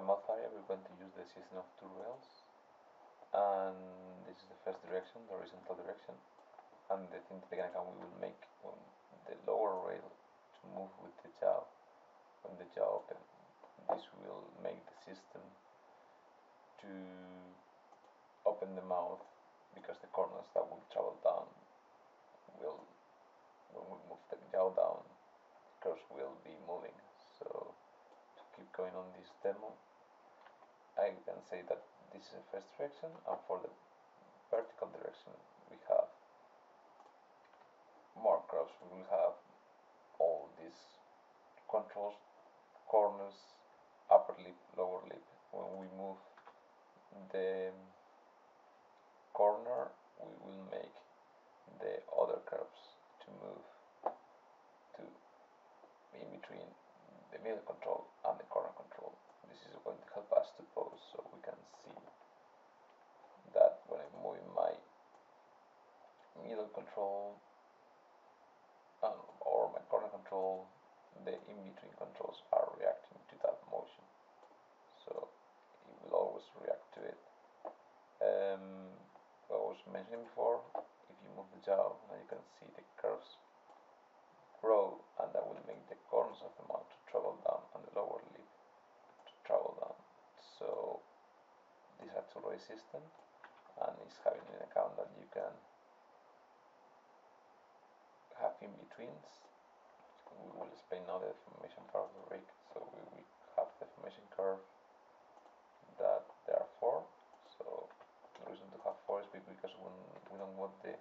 the mouth area we're going to use the system of two rails and this is the first direction, the horizontal direction and the thing that again we will make the lower rail to move with the jaw when the jaw open this will make the system to open the mouth because the corners that will travel down will when we move the jaw down the curves will be moving so to keep going on this demo I can say that this is the first direction and for the vertical direction we have more curves we will have all these controls corners upper lip lower lip. When we move the corner we will make the other curves to move to in between the middle control and the corner control this is going to help us to pose so we can see that when I'm moving my middle control um, or my corner control the in-between controls are reacting to that motion. So it will always react to it. Um, I was mentioning before if you move the jaw now you can see the curves grow and that will make the corners of the mouth to travel down and the lower lip to travel down. So this is a two-way system and it's having an account that you can have in-betweens we will explain now the deformation part of the rig so we will have the deformation curve that there are four so the reason to have four is because we don't want the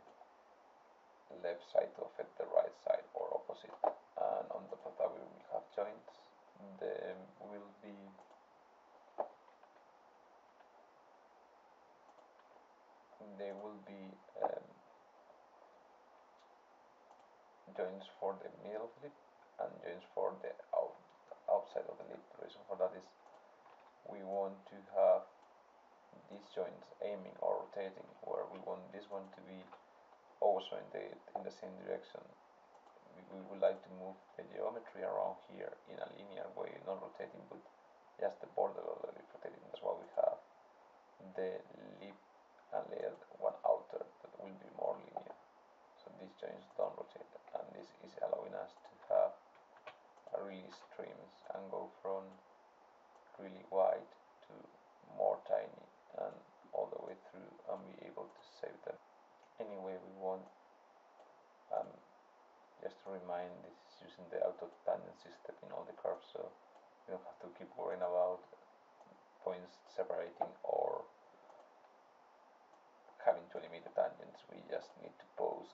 left side to affect the right side or opposite. And on top of that we will have joints. There will be there will be um, joints for the middle of the lip and joints for the out, outside of the lip. The reason for that is we want to have these joints aiming or rotating where we want this one to be also in the, in the same direction. We, we would like to move the geometry around here in a linear way, not rotating but just the border of the lip rotating. That's why we have the lip and layer one outer that will be more linear. So these joints don't rotate and this is allowing us to have really streams and go from really wide to more tiny and all the way through and be able to save them. Any way we want um, just to remind this is using the auto tangent system in all the curves so you don't have to keep worrying about points separating or having 20 meter tangents. We just need to pose